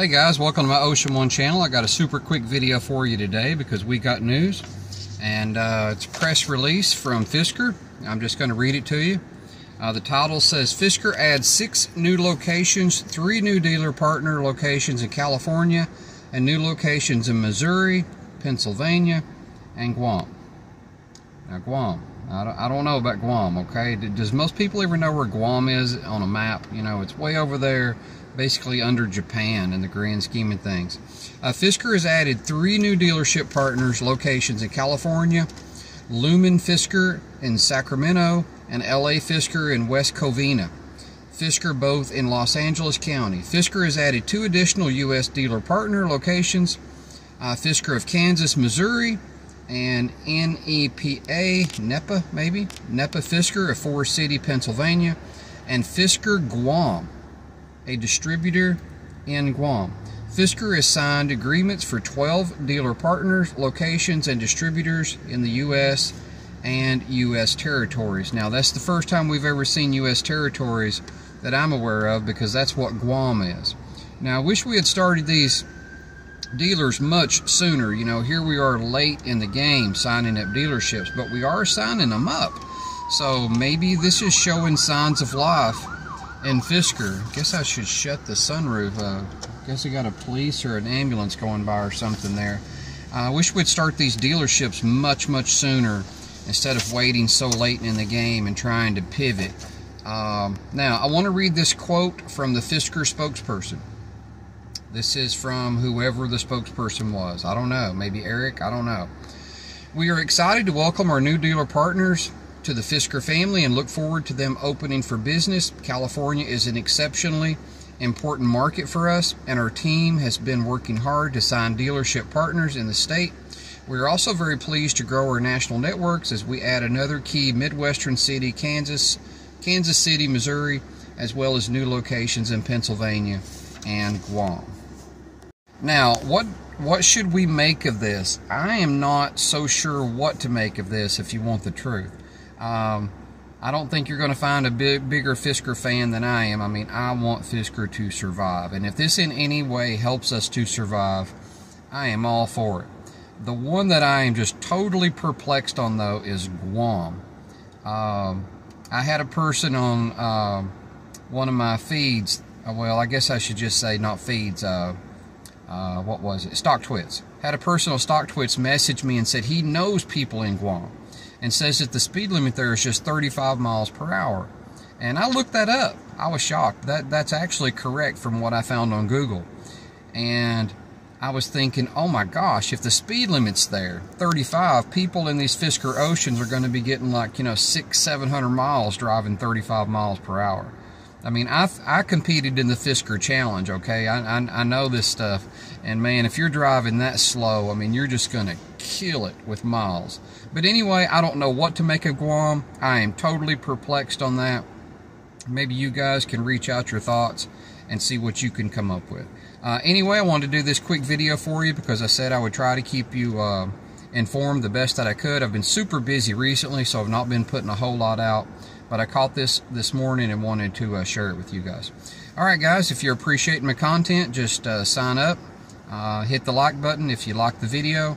Hey guys, welcome to my Ocean One channel. I got a super quick video for you today because we got news and uh, it's a press release from Fisker. I'm just going to read it to you. Uh, the title says Fisker adds six new locations, three new dealer partner locations in California, and new locations in Missouri, Pennsylvania, and Guam. Now Guam, I don't, I don't know about Guam, okay? Does most people ever know where Guam is on a map? You know, it's way over there basically under Japan in the grand scheme of things. Uh, Fisker has added three new dealership partners locations in California, Lumen Fisker in Sacramento, and LA Fisker in West Covina. Fisker both in Los Angeles County. Fisker has added two additional U.S. dealer partner locations, uh, Fisker of Kansas, Missouri, and NEPA, NEPA maybe, NEPA Fisker of Forest City, Pennsylvania, and Fisker Guam a distributor in Guam. Fisker has signed agreements for 12 dealer partners, locations, and distributors in the U.S. and U.S. territories. Now, that's the first time we've ever seen U.S. territories that I'm aware of because that's what Guam is. Now, I wish we had started these dealers much sooner. You know, here we are late in the game signing up dealerships, but we are signing them up. So maybe this is showing signs of life in Fisker. Guess I should shut the sunroof. Uh, guess I got a police or an ambulance going by or something there. I wish we'd start these dealerships much, much sooner instead of waiting so late in the game and trying to pivot. Um, now, I want to read this quote from the Fisker spokesperson. This is from whoever the spokesperson was. I don't know. Maybe Eric. I don't know. We are excited to welcome our new dealer partners to the Fisker family and look forward to them opening for business. California is an exceptionally important market for us, and our team has been working hard to sign dealership partners in the state. We are also very pleased to grow our national networks as we add another key Midwestern city, Kansas, Kansas City, Missouri, as well as new locations in Pennsylvania and Guam. Now, what what should we make of this? I am not so sure what to make of this if you want the truth. Um, I don't think you're going to find a big, bigger Fisker fan than I am. I mean, I want Fisker to survive. And if this in any way helps us to survive, I am all for it. The one that I am just totally perplexed on, though, is Guam. Um, I had a person on uh, one of my feeds. Uh, well, I guess I should just say not feeds. Uh, uh, what was it? StockTwits. Had a person on StockTwits message me and said he knows people in Guam and says that the speed limit there is just 35 miles per hour. And I looked that up. I was shocked. That that's actually correct from what I found on Google. And I was thinking, oh my gosh, if the speed limit's there, 35, people in these Fisker Oceans are going to be getting like, you know, six, 700 miles driving 35 miles per hour. I mean, I, I competed in the Fisker Challenge, okay? I, I, I know this stuff. And man, if you're driving that slow, I mean, you're just going to kill it with miles. But anyway, I don't know what to make of Guam. I am totally perplexed on that. Maybe you guys can reach out your thoughts and see what you can come up with. Uh, anyway, I wanted to do this quick video for you because I said I would try to keep you uh, informed the best that I could. I've been super busy recently, so I've not been putting a whole lot out. But I caught this this morning and wanted to uh, share it with you guys. All right, guys, if you're appreciating my content, just uh, sign up. Uh, hit the like button if you like the video.